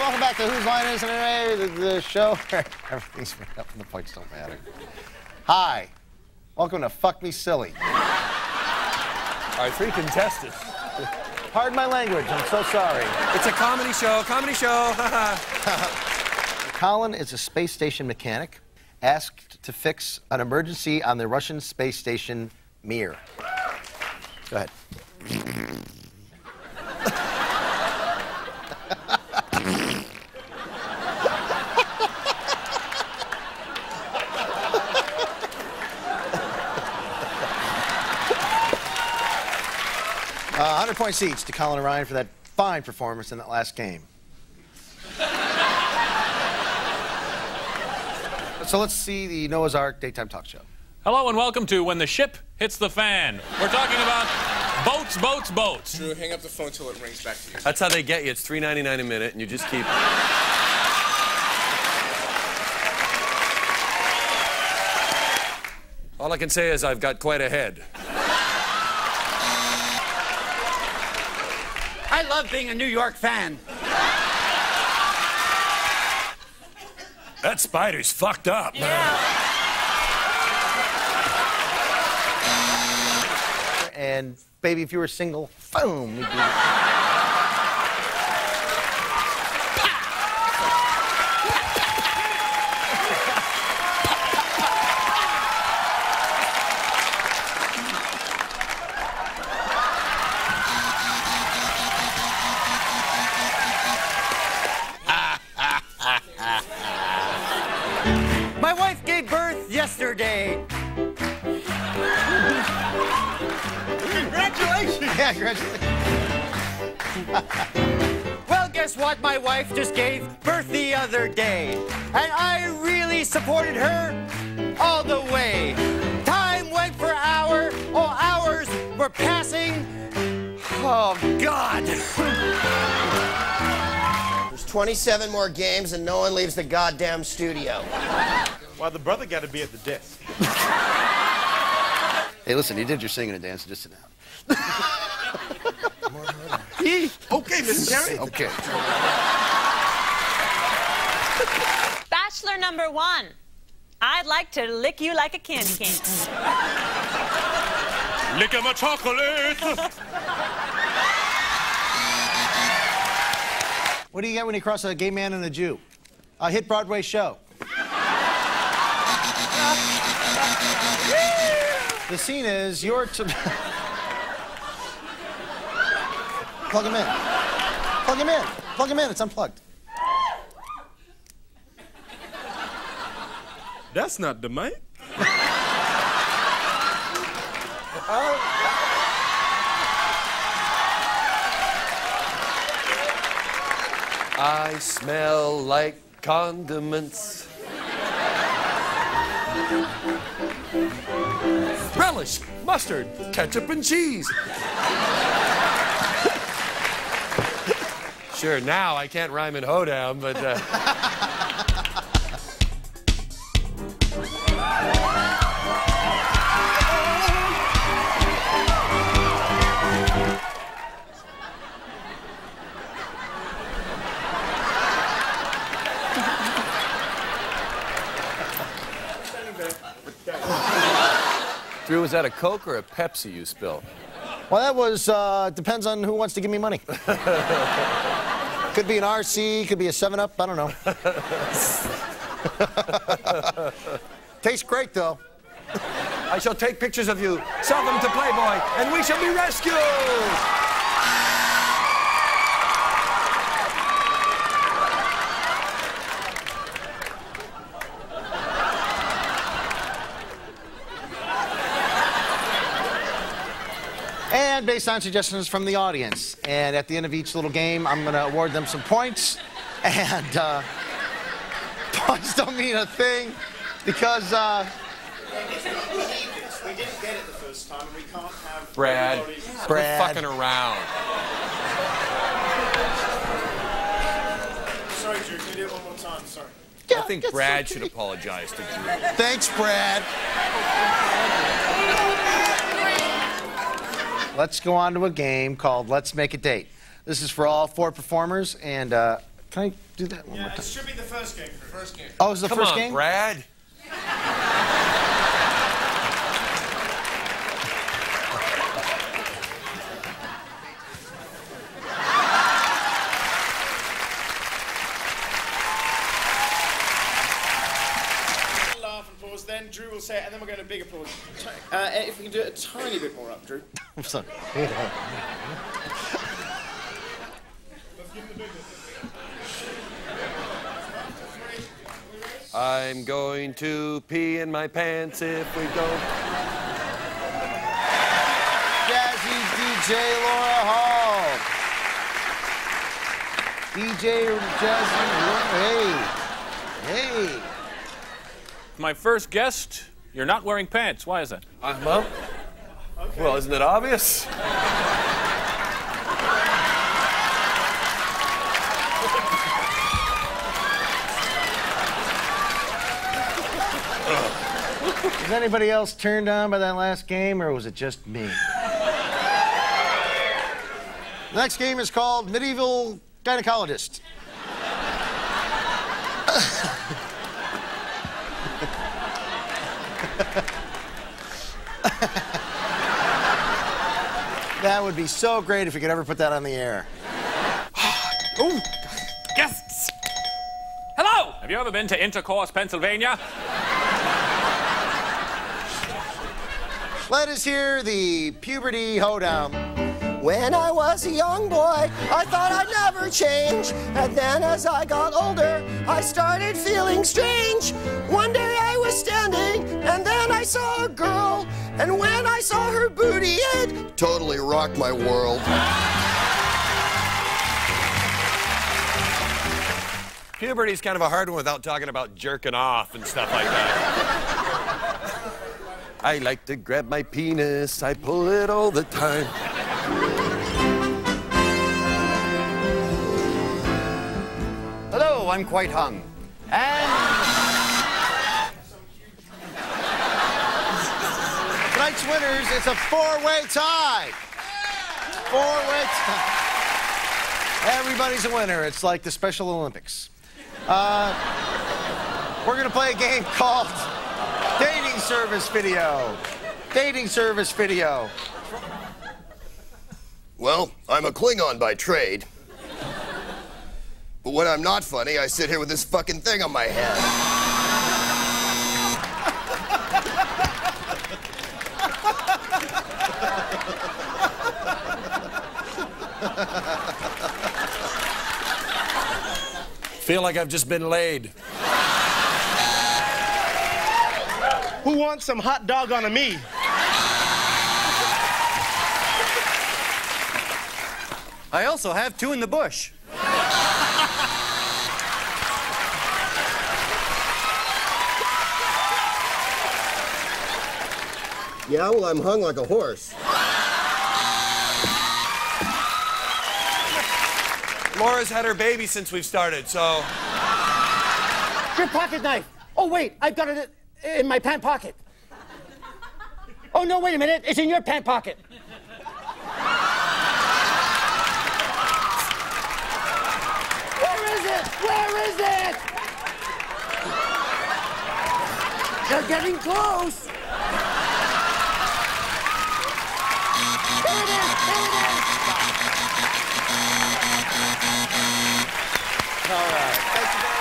welcome back to Whose Line Is It Anyway, the, the show where everything's made up and the points don't matter. Hi, welcome to Fuck Me Silly. Our three contestants. Pardon my language, I'm so sorry. It's a comedy show, comedy show. Colin is a space station mechanic asked to fix an emergency on the Russian space station Mir. Go ahead. Uh, 100 points each to Colin and Ryan for that fine performance in that last game. so let's see the Noah's Ark daytime talk show. Hello and welcome to When the Ship Hits the Fan. We're talking about boats, boats, boats. Drew, hang up the phone till it rings back to you. That's how they get you. It's $3.99 a minute, and you just keep. All I can say is I've got quite a head. I love being a New York fan. That spider's fucked up. And baby, if you were single, boom. Yeah, congratulations. Well, guess what? My wife just gave birth the other day. And I really supported her all the way. Time went for hour. Oh, hours were passing. Oh, God. There's 27 more games and no one leaves the goddamn studio. Well, the brother got to be at the desk. Hey, listen, you did your singing and dancing. Just sit down. Okay, Miss Terry. Okay. Bachelor number one. I'd like to lick you like a candy cane. Lick my chocolate. What do you get when you cross a gay man and a Jew? A hit Broadway show. the scene is you're to. Plug him in. Plug him in. Plug him in. It's unplugged. That's not the mic. I smell like condiments. Relish, mustard, ketchup, and cheese. Sure, now I can't rhyme in hoedown, but. Uh... Drew, was that a Coke or a Pepsi you spilled? Well, that was, uh, depends on who wants to give me money. could be an RC, could be a 7 Up, I don't know. Tastes great, though. I shall take pictures of you, sell them to Playboy, and we shall be rescued! And based on suggestions from the audience. And at the end of each little game, I'm going to award them some points. And uh, points don't mean a thing because uh, We didn't get it the first time, and we can't have Brad, everybody- quit Brad. fucking around. Sorry, Drew. Can you do it one more time? Sorry. I think Brad should apologize to Drew. Thanks, Brad. Let's go on to a game called Let's Make a Date. This is for all four performers, and uh, Can I do that one more Yeah, it time? should be the first game. First game. Oh, it's the Come first on, game? Brad. Laugh and applause. Then Drew will say it, and then we're going to big applause. Uh, if we can do it a tiny bit more up, Drew. I'm sorry. I'm going to pee in my pants if we don't. Jazzy DJ Laura Hall. DJ Jazzy, hey, hey. My first guest, you're not wearing pants. Why is that? Uh, well, well, isn't it obvious? Was anybody else turned on by that last game, or was it just me? The next game is called Medieval Gynecologist. would be so great if we could ever put that on the air. Guests. Hello. Have you ever been to Intercourse, Pennsylvania? Let us hear the puberty hoedown. When I was a young boy, I thought I'd never change. And then as I got older, I started feeling strange. One day I was standing, and then I saw a girl. And when I saw her booty, it totally rocked my world. Puberty's kind of a hard one without talking about jerking off and stuff like that. I like to grab my penis, I pull it all the time. Hello, I'm quite hung. And Winners, it's a four-way tie. Four-way tie. Everybody's a winner. It's like the Special Olympics. Uh, we're gonna play a game called Dating Service Video. Dating Service Video. Well, I'm a Klingon by trade. But when I'm not funny, I sit here with this fucking thing on my head. Feel like I've just been laid. Who wants some hot dog on a me? I also have two in the bush. Yeah, well, I'm hung like a horse. Laura's had her baby since we've started, so. Your pocket knife. Oh, wait, I've got it in my pant pocket. Oh, no, wait a minute. It's in your pant pocket. Where is it? Where is it? They're getting close. All right. Thank you very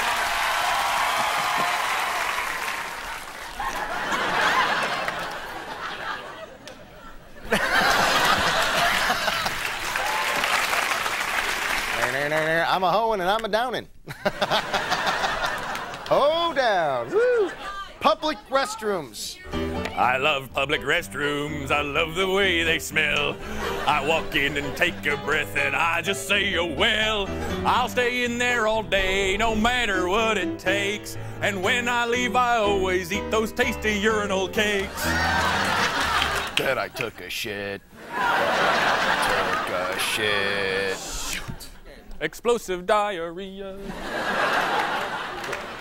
much. I'm a hoeing and I'm a downing. Hoe down. Woo. Public restrooms. I love public restrooms. I love the way they smell. I walk in and take a breath and I just say, oh well. I'll stay in there all day, no matter what it takes. And when I leave, I always eat those tasty urinal cakes. Then I took a shit. took a shit. Explosive diarrhea.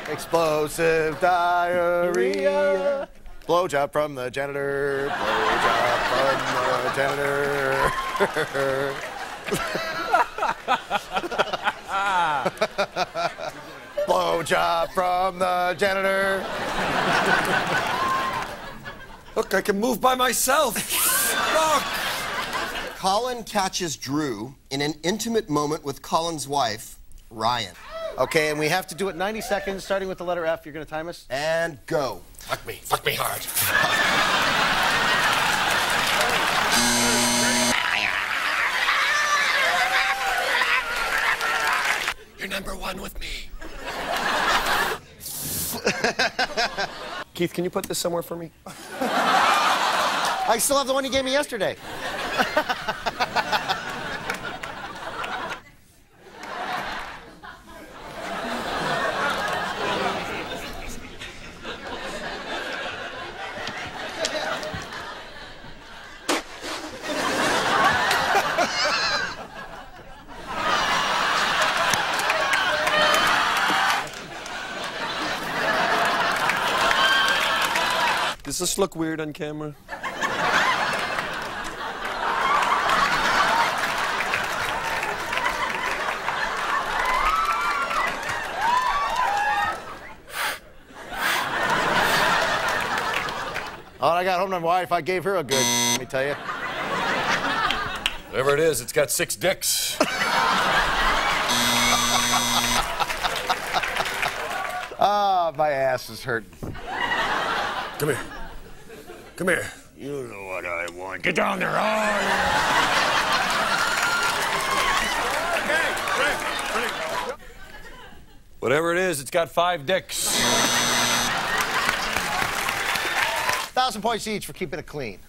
Explosive diarrhea. Blowjob from the janitor. Blowjob from the janitor. blowjob from the janitor. Look, I can move by myself. Look. Colin catches Drew in an intimate moment with Colin's wife, Ryan. Okay, and we have to do it 90 seconds, starting with the letter F. You're going to time us? And go. Fuck me. Fuck me hard. You're number one with me. Keith, can you put this somewhere for me? I still have the one you gave me yesterday. Does this look weird on camera? Oh, I got home to my wife. I gave her a good, let me tell you. Whatever it is, it's got six dicks. Oh, my ass is hurting. Come here. Come here. You know what I want. Get down there. Oh, Whatever it is, it's got five dicks. Thousand points each for keeping it clean.